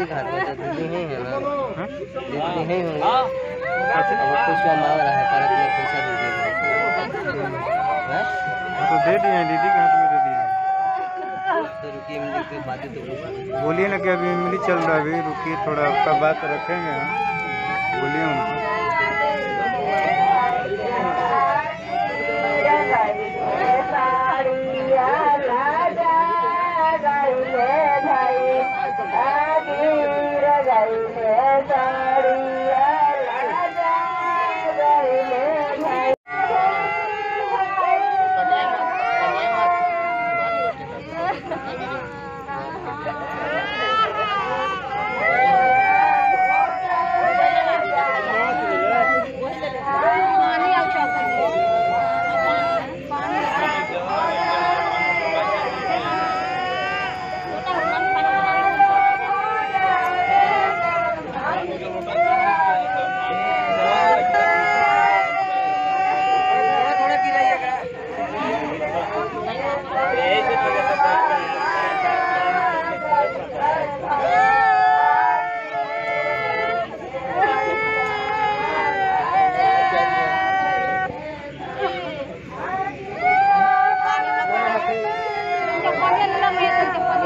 दीदी कहाँ पे तो दीदी ही है ना दीदी ही? होंगे। अब कुछ कमा रहा है पर अपने पैसा दे देगा हैं? तो दे दिए हैं दीदी के हाथ में दे दिए तो रुकिए मिली कोई बातें तो बोलिए। ना कि अभी इमली चल रहा है अभी रुकिए थोड़ा आपका बात रखेंगे हम। बोलिए उनको।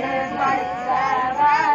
That is my Sabbath.